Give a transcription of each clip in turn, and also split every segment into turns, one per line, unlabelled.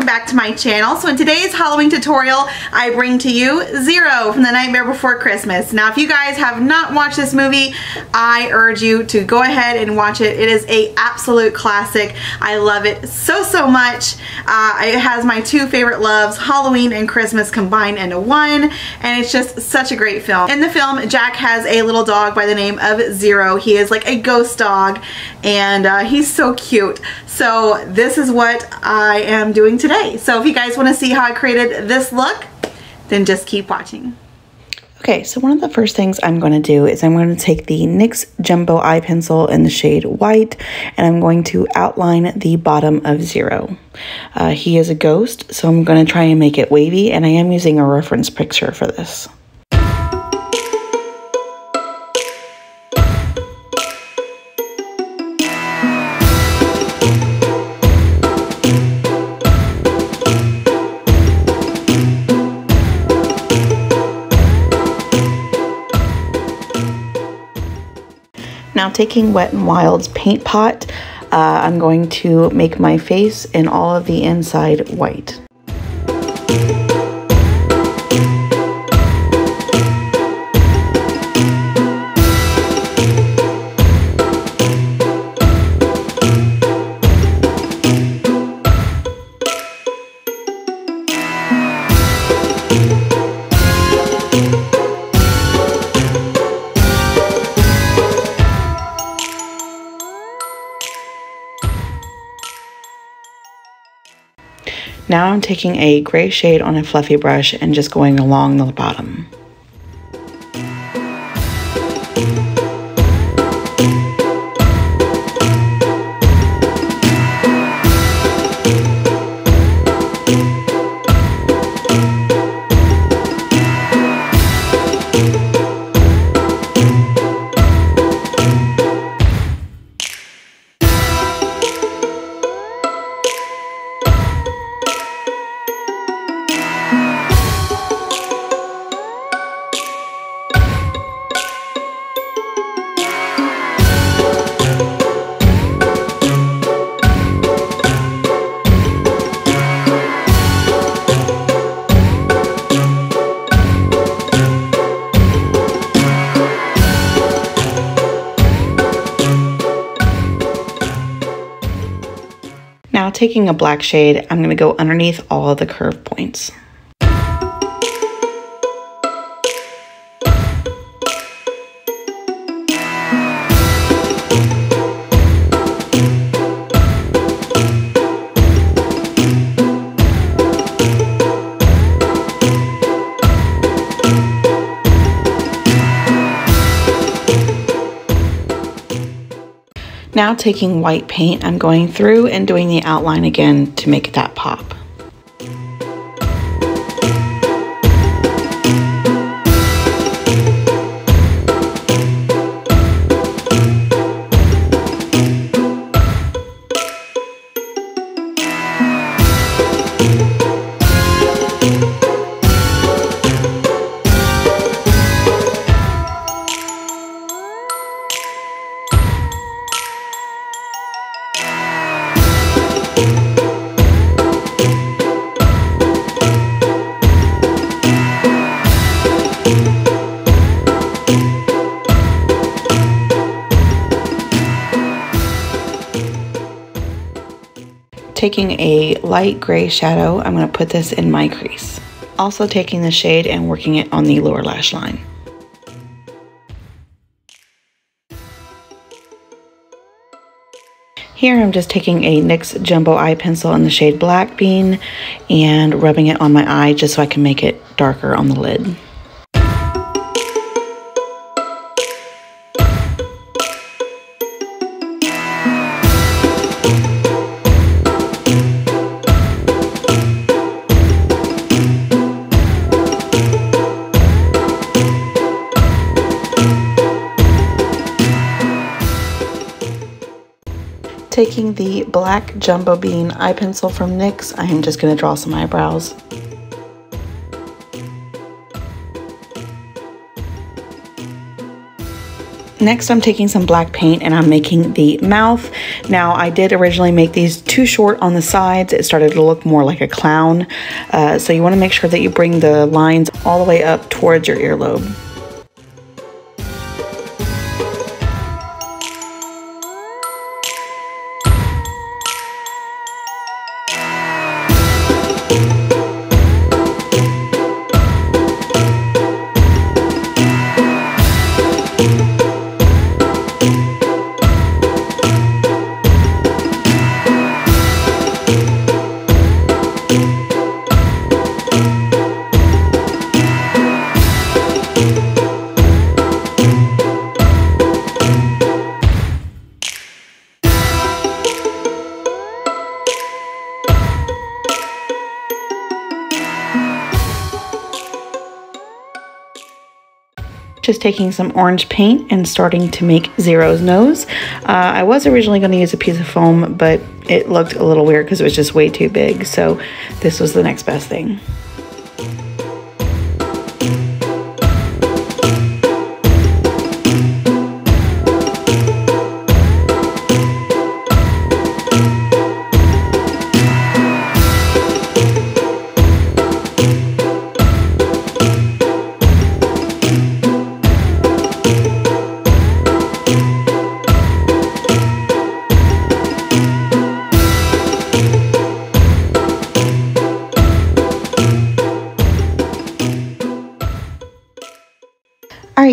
to my channel. So in today's Halloween tutorial, I bring to you Zero from The Nightmare Before Christmas. Now if you guys have not watched this movie, I urge you to go ahead and watch it. It is a absolute classic. I love it so, so much. Uh, it has my two favorite loves, Halloween and Christmas combined into one, and it's just such a great film. In the film, Jack has a little dog by the name of Zero. He is like a ghost dog, and uh, he's so cute. So this is what I am doing today. So if you guys want to see how I created this look, then just keep watching.
Okay, so one of the first things I'm going to do is I'm going to take the NYX Jumbo Eye Pencil in the shade White, and I'm going to outline the bottom of Zero. Uh, he is a ghost, so I'm going to try and make it wavy, and I am using a reference picture for this. Now taking Wet n Wild's paint pot, uh, I'm going to make my face and all of the inside white. Now I'm taking a gray shade on a fluffy brush and just going along the bottom. Taking a black shade, I'm going to go underneath all of the curve points. Now taking white paint, I'm going through and doing the outline again to make that pop. Taking a light gray shadow, I'm going to put this in my crease. Also taking the shade and working it on the lower lash line. Here I'm just taking a NYX Jumbo Eye Pencil in the shade Black Bean and rubbing it on my eye just so I can make it darker on the lid. Taking the black Jumbo Bean eye pencil from NYX, I am just going to draw some eyebrows. Next, I'm taking some black paint and I'm making the mouth. Now, I did originally make these too short on the sides. It started to look more like a clown. Uh, so you wanna make sure that you bring the lines all the way up towards your earlobe. Just taking some orange paint and starting to make Zero's nose. Uh, I was originally going to use a piece of foam, but it looked a little weird because it was just way too big. So this was the next best thing.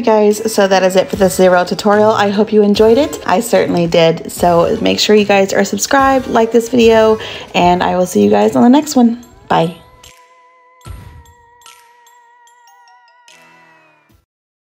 Guys, so that is it for this Zero tutorial. I hope you enjoyed it. I certainly did. So make sure you guys are subscribed, like this video, and I will see you guys on the next one. Bye.